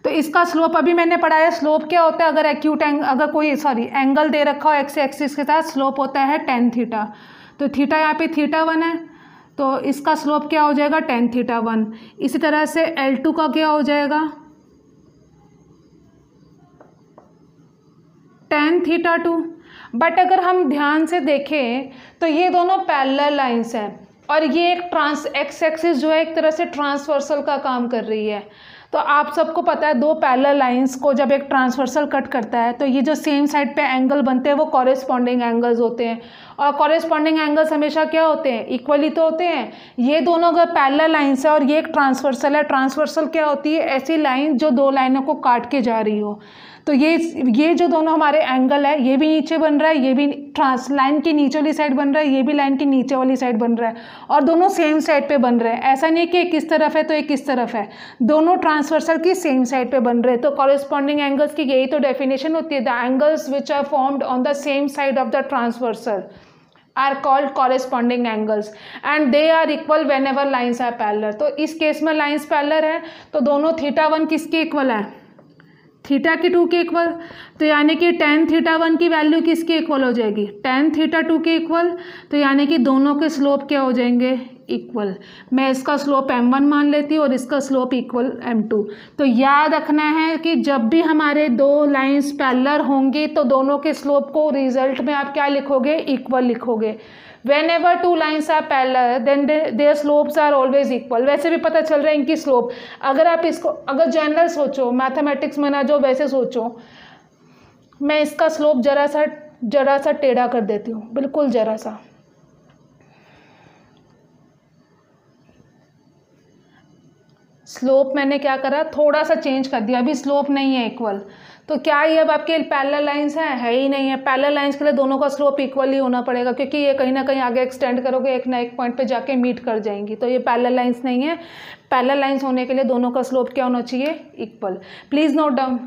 [SPEAKER 1] तो इसका स्लोप अभी मैंने पढ़ाया स्लोप क्या होता है? अगर एक्यूट एंग अगर कोई सॉरी एंगल दे रखा हो एक्स एक्सिस के साथ स्लोप होता है टेन थीटा तो थीटा यहाँ पे थीटा वन है तो इसका स्लोप क्या हो जाएगा? टेन थीटा वन इसी तरह से एल टू का क्या हो जाएगा? टेन थीटा टू बट अगर हम ध्यान से देखें तो ये दोनों पैरेलल लाइंस हैं। और ये एक ट्रांस एक्स एक्सिस जो है, एक तरह से ट्रांसवर्सल का काम कर रही है। तो आप सबको पता है, दो पैरेलल लाइंस को जब एक ट्रांसवर्सल कट करता है तो ये जो सेम साइड पे एंगल बनते हैं, वो कॉरेस्पॉन्डिंग एंगल्स होते हैं। और कॉरेस्पॉन्डिंग एंगल्स हमेशा क्या होते हैं? इक्वली तो होते हैं। ये दोनों अगर पैरेलल लाइन्स है और ये एक ट्रांसवर्सल है ट्रांसवर्सल क्या होती है? ऐसी लाइन जो दो लाइनों को काट के जा रही हो। तो ये ये जो दोनों हमारे एंगल है, ये भी नीचे बन रहा है, ये भी ट्रांस लाइन की नीचे वाली साइड बन रहा है, ये भी लाइन की नीचे वाली साइड बन रहा है। और दोनों सेम साइड पे बन रहे हैं। ऐसा नहीं कि एक किस तरफ़ है तो एक किस तरफ़ है। दोनों ट्रांसवर्सल की सेम साइड पे बन रहे हैं। तो कॉरेस्पॉन्डिंग एंगल्स की यही तो डेफिनेशन होती है। The angles which are formed on the same side of the transversal are called corresponding angles and they are equal whenever lines are parallel तो इस केस में लाइन्स पैलर है तो दोनों थीटा वन किसके इक्वल है? थीटा के two के इक्वल तो यानी कि टेन थीटा वन की वैल्यू किसके इक्वल हो जाएगी? टेन थीटा टू के इक्वल तो यानी कि दोनों के स्लोप क्या हो जाएँगे? इक्वल मैं इसका स्लोप एम वन मान लेती हूँ और इसका स्लोप इक्वल एम टू तो याद रखना है कि जब भी हमारे दो लाइंस पैलर होंगी तो दोनों के स्लोप को रिज़ल्ट में आप क्या लिखोगे? इक्वल लिखोगे. Whenever two lines are parallel then their slopes are always equal वैसे भी पता चल रहा है इनकी स्लोप अगर आप इसको, अगर जनरल सोचो मैथमेटिक्स में ना जो वैसे सोचो। मैं इसका स्लोप जरा सा जरा सा टेढ़ा कर देती हूँ। बिल्कुल जरा सा। स्लोप मैंने क्या करा? थोड़ा सा चेंज कर दिया। अभी स्लोप नहीं है इक्वल तो क्या ये अब आपके पैरेलल लाइंस हैं? है ही नहीं है। पैरेलल लाइंस के लिए दोनों का स्लोप इक्वल ही होना पड़ेगा, क्योंकि ये कहीं ना कहीं आगे एक्सटेंड करोगे, एक ना एक पॉइंट पे जाके मीट कर जाएँगी। तो ये पैरेलल लाइंस नहीं है। पैरेलल लाइंस होने के लिए दोनों का स्लोप क्या होना चाहिए? Equal please note down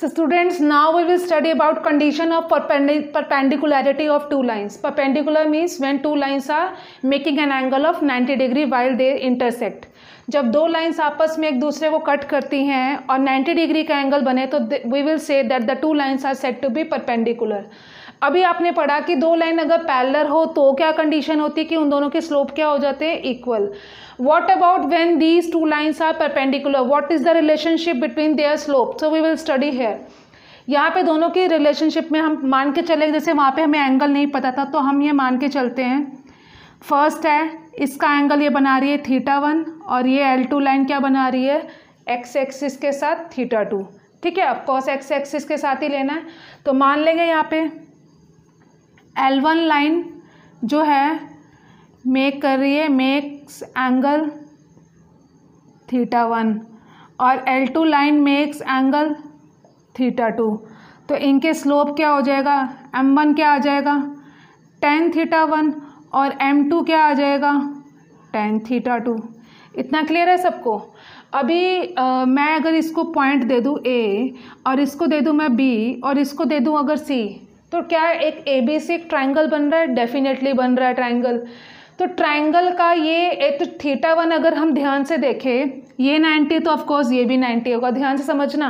[SPEAKER 1] So students, now we will study about condition of perpendicularity of two lines. Perpendicular means when two lines are making an angle of 90 degree while they intersect. जब दो lines आपस में एक दूसरे को cut करती हैं और 90 डिग्री का एंगल बने तो we will say that the two lines are set to be perpendicular अभी आपने पढ़ा कि दो लाइन अगर पैरेलल हो तो क्या कंडीशन होती है कि उन दोनों के स्लोप क्या हो जाते हैं? Equal what about when these two lines are perpendicular what is the relationship between their slope so we will study here. यहाँ पे दोनों की रिलेशनशिप में हम मान के चले, जैसे वहाँ पे हमें एंगल नहीं पता था तो हम ये मान के चलते हैं। फ़र्स्ट है, इसका एंगल ये बना रही है थीटा वन और ये एल टू लाइन क्या बना रही है? एक्स एक्सिस के साथ थीटा टू ठीक है ऑफकोर्स एक्स एक्सिस के साथ ही लेना है। तो मान लेंगे यहाँ पे। एल वन लाइन जो है मेक कर रही है मेक्स एंगल थीटा वन और L two line makes angle theta two तो इनके स्लोप क्या हो जाएगा? एम वन क्या आ जाएगा? टेन थीटा वन और एम टू क्या आ जाएगा? टेन थीटा टू इतना क्लियर है सबको? अभी आ, मैं अगर इसको पॉइंट दे दूँ ए और इसको दे दूँ मैं बी और इसको दे दूँ अगर सी तो क्या एक ए बी सी एक ट्राइंगल बन रहा है? डेफिनेटली बन रहा है ट्राइंगल तो ट्राइंगल का ये एक तो थीटा वन अगर हम ध्यान से देखें, ये नाइन्टी तो ऑफकोर्स ये भी नाइन्टी होगा. ध्यान से समझना.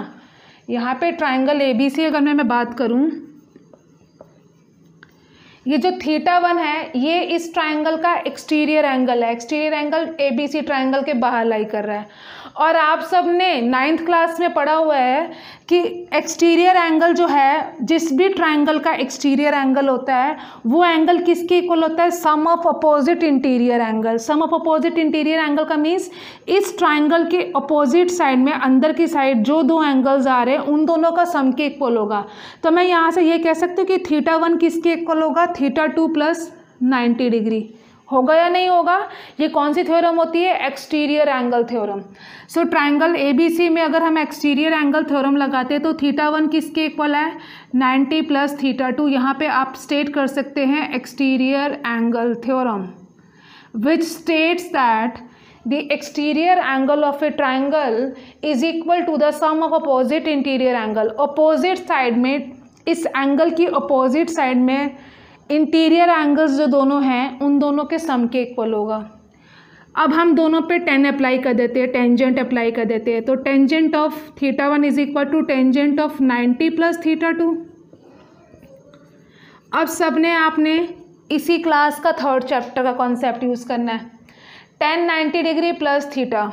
[SPEAKER 1] यहाँ पे ट्राइंगल ए बी सी अगर मैं मैं बात करूँ, ये जो थीटा वन है, ये इस ट्राइंगल का एक्सटीरियर एंगल है. Exterior angle A B C triangle के बाहर लाई कर रहा है. और आप सबने नाइन्थ क्लास में पढ़ा हुआ है कि एक्सटीरियर एंगल जो है, जिस भी ट्राइंगल का एक्सटीरियर एंगल होता है, वो एंगल किसके इक्वल होता है? Sum of opposite interior angle sum of opposite interior angle का मीन्स इस ट्राइंगल के अपोजिट साइड में, अंदर की साइड जो दो एंगल्स आ रहे हैं, उन दोनों का सम के इक्वल होगा। तो मैं यहाँ से ये कह सकती हूँ कि थीटा वन किसके इक्वल होगा? Theta two plus ninety degree होगा या नहीं होगा? ये कौन सी थ्योरम होती है? Exterior angle theorem so triangle A B C में अगर हम एक्सटीरियर एंगल थ्योरम लगाते हैं तो थीटा वन किसके इक्वल है? नाइन्टी प्लस थीटा टू यहाँ पे आप स्टेट कर सकते हैं exterior angle theorem which states that the exterior angle of a triangle is equal to the sum of opposite interior angle opposite side में, इस एंगल की अपोजिट साइड में इंटीरियर एंगल्स जो दोनों हैं, उन दोनों के सम के इक्वल होगा। अब हम दोनों पे टेन अप्लाई कर देते हैं टेंजेंट अप्लाई कर देते हैं। तो tangent of theta one is equal to tangent of ninety plus theta two अब सबने आपने इसी क्लास का थर्ड चैप्टर का कॉन्सेप्ट यूज़ करना है। Tan ninety degree plus theta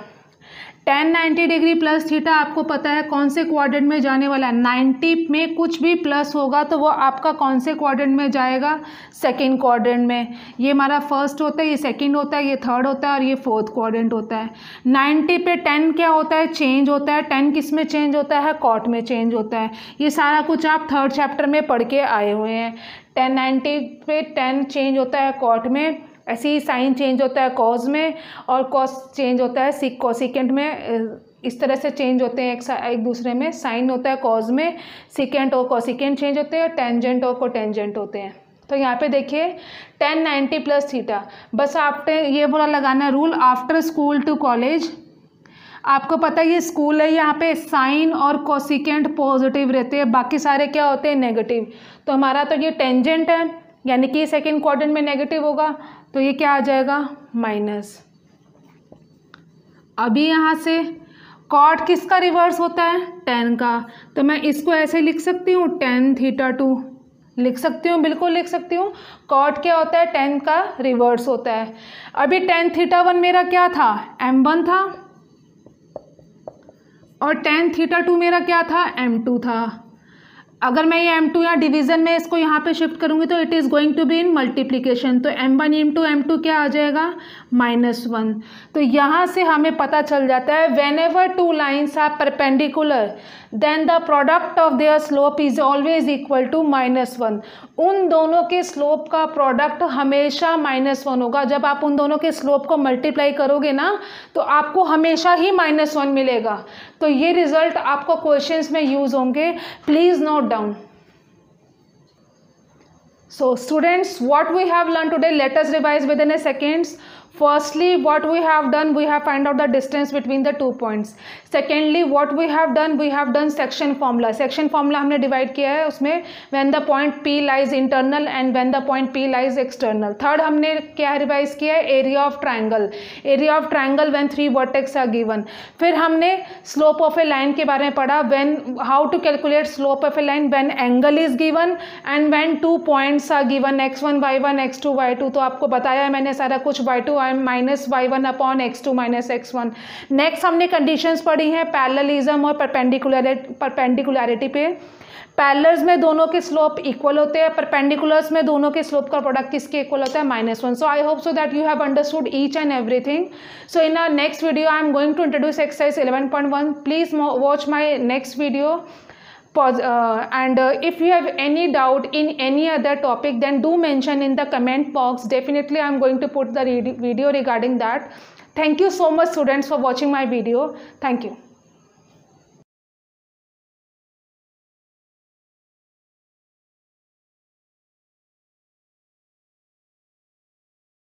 [SPEAKER 1] tan ninety degree plus theta आपको पता है कौन से क्वाड्रेंट में जाने वाला है। नाइन्टी में कुछ भी प्लस होगा तो वो आपका कौन से क्वाड्रेंट में जाएगा? सेकेंड क्वाड्रेंट में। ये हमारा फ़र्स्ट होता है, ये सेकेंड होता है, ये थर्ड होता है और ये फोर्थ क्वाड्रेंट होता है। नाइन्टी पे टेन क्या होता है? चेंज होता है। टेन किसमें चेंज होता है? कॉट में चेंज होता है। ये सारा कुछ आप थर्ड चैप्टर में पढ़ के आए हुए हैं। टेन नाइन्टी पे टेन चेंज होता है कॉट में। ऐसे ही साइन चेंज होता है कॉज में और कॉस चेंज होता है सिक कॉसिकेंट में। इस तरह से चेंज होते हैं एक एक दूसरे में। साइन होता है कॉज में सिकेंट और कॉसिकेंट चेंज होते हैं और टेंजेंट और कोटेंजेंट होते हैं। तो यहाँ पे देखिए टेन नाइन्टी प्लस थीटा बस आपने ये बोला लगाना rule after school to college आपको पता है ये स्कूल है, यहाँ पे साइन और कॉसिकेंट पॉजिटिव रहते हैं। बाकी सारे क्या होते हैं नेगेटिव तो हमारा तो ये टेंजेंट है, यानी कि सेकेंड क्वाड्रेंट में नेगेटिव होगा। तो ये क्या आ जाएगा? माइनस। अभी यहाँ से कॉट किसका रिवर्स होता है? टेन का। तो मैं इसको ऐसे लिख सकती हूँ टेन थीटा टू लिख सकती हूँ, बिल्कुल लिख सकती हूँ। कॉट क्या होता है? टेन का रिवर्स होता है। अभी टेन थीटा वन मेरा क्या था? एम वन था। और टेन थीटा टू मेरा क्या था? एम टू था। अगर मैं ये एम टू या डिवीज़न में इसको यहाँ पे शिफ्ट करूँगी तो it is going to be in multiplication तो m one m two m two क्या आ जाएगा? माइनस वन तो यहाँ से हमें पता चल जाता है whenever two lines are perpendicular then the product of their slope is always equal to minus one उन दोनों के स्लोप का प्रोडक्ट हमेशा माइनस वन होगा। जब आप उन दोनों के स्लोप को मल्टीप्लाई करोगे ना तो आपको हमेशा ही माइनस वन मिलेगा। तो ये रिज़ल्ट आपको क्वेश्चंस में यूज़ होंगे। Please note down so, students, what we have learned today, let us revise within a seconds. Firstly what we have done we have find out the distance between the two points secondly what we have done we have done section formula section formula हमने divide किया है उसमें when the point P lies internal and when the point P lies external third हमने क्या revise किया है area of triangle area of triangle when three vertex are given फिर हमने slope of a line के बारे में पढ़ा when how to calculate slope of a line when angle is given and when two points are given x1 y1 x2 y2 तो आपको बताया है मैंने सारा कुछ y2 minus y one upon x two minus x one next हमने conditions पढ़ी हैं पैरेललिज्म और परपेंडिकुलर परपेंडिकुलरिटी पे। पैरेलल्स में दोनों के स्लोप इक्वल होते हैं परपेंडिकुलर्स में दोनों के स्लोप का प्रोडक्ट किसके इक्वल होता है? Minus one so I hope so that you have understood each and everything so in our next video I am going to introduce exercise eleven point one please watch my next video uh, and uh, if you have any doubt in any other topic then do mention in the comment box. Definitely i'm going to put the video regarding that. Thank you so much students for watching my video. Thank you